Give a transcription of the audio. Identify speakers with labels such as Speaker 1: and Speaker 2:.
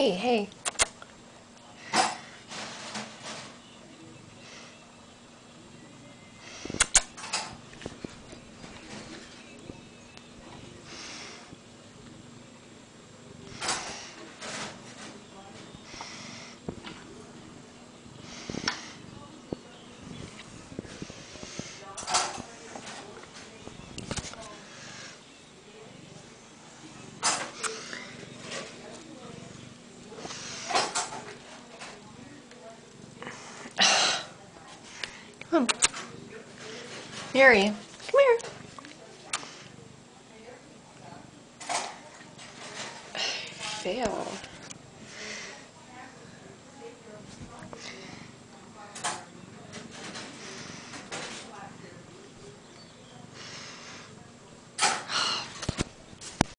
Speaker 1: Hey, hey. Come on. Mary, come here. Fail.